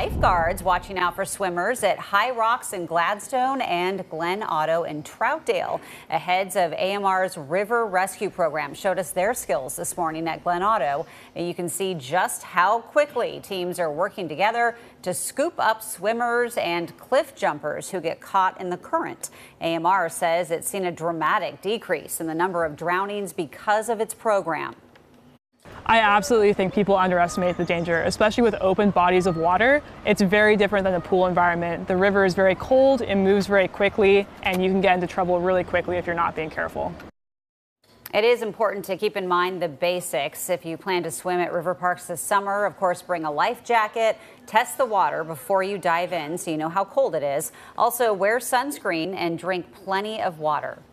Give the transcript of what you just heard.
lifeguards watching out for swimmers at High Rocks in Gladstone and Glenn Otto in Troutdale. The heads of AMR's River Rescue Program showed us their skills this morning at Glenn Otto. And you can see just how quickly teams are working together to scoop up swimmers and cliff jumpers who get caught in the current. AMR says it's seen a dramatic decrease in the number of drownings because of its program. I absolutely think people underestimate the danger, especially with open bodies of water. It's very different than the pool environment. The river is very cold, it moves very quickly, and you can get into trouble really quickly if you're not being careful. It is important to keep in mind the basics. If you plan to swim at river parks this summer, of course, bring a life jacket, test the water before you dive in so you know how cold it is. Also, wear sunscreen and drink plenty of water.